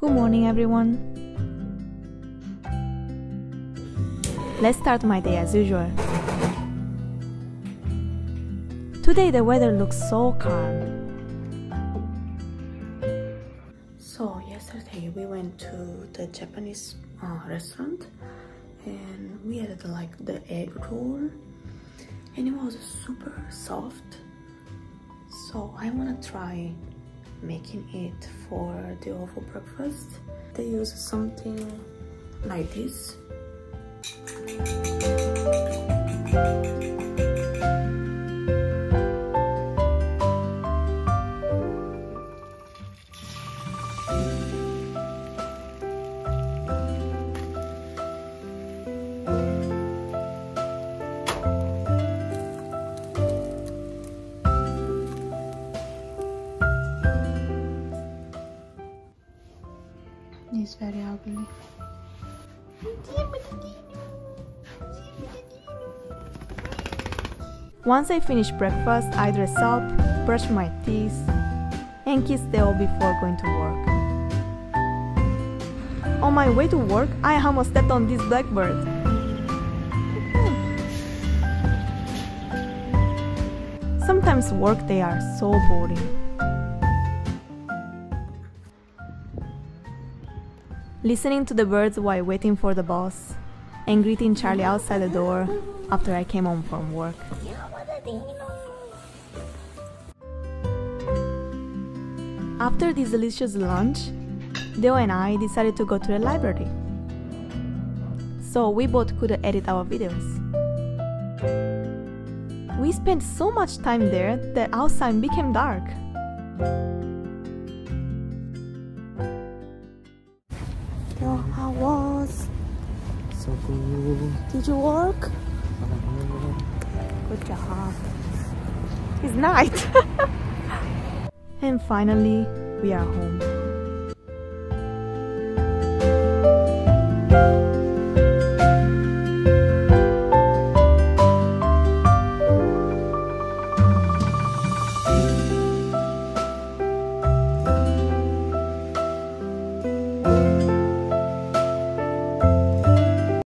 Good morning, everyone. Let's start my day as usual. Today the weather looks so calm. So yesterday we went to the Japanese uh, restaurant and we had like the egg roll and it was super soft. So I wanna try making it for the oval breakfast. They use something like this. It's very ugly. Once I finish breakfast, I dress up, brush my teeth, and kiss Theo before going to work. On my way to work, I almost stepped on this blackbird. Sometimes work they are so boring. Listening to the birds while waiting for the boss, and greeting Charlie outside the door after I came home from work. After this delicious lunch, Deo and I decided to go to the library. So we both could edit our videos. We spent so much time there that outside became dark. Deo, how was? So cool. Did you work? Good job. It's night. and finally, we are home.